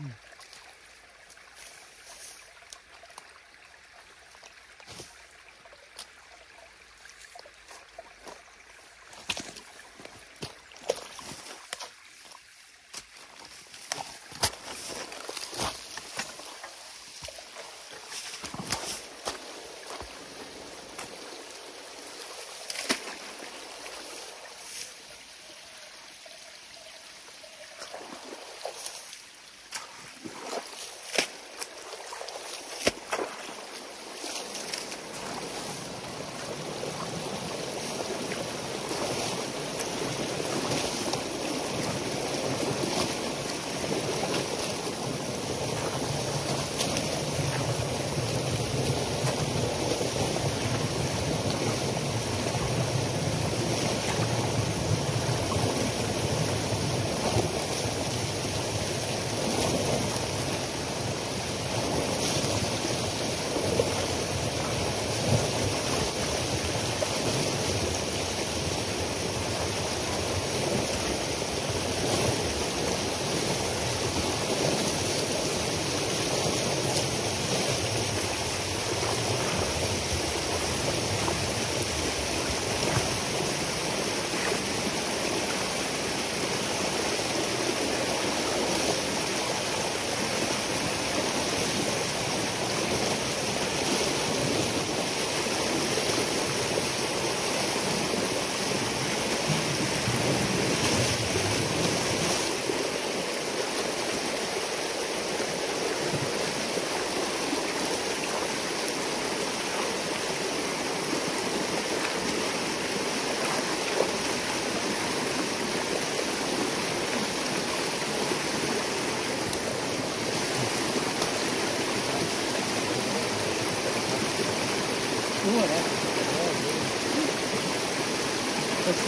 Mm.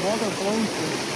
Volta pronto.